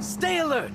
Stay alert!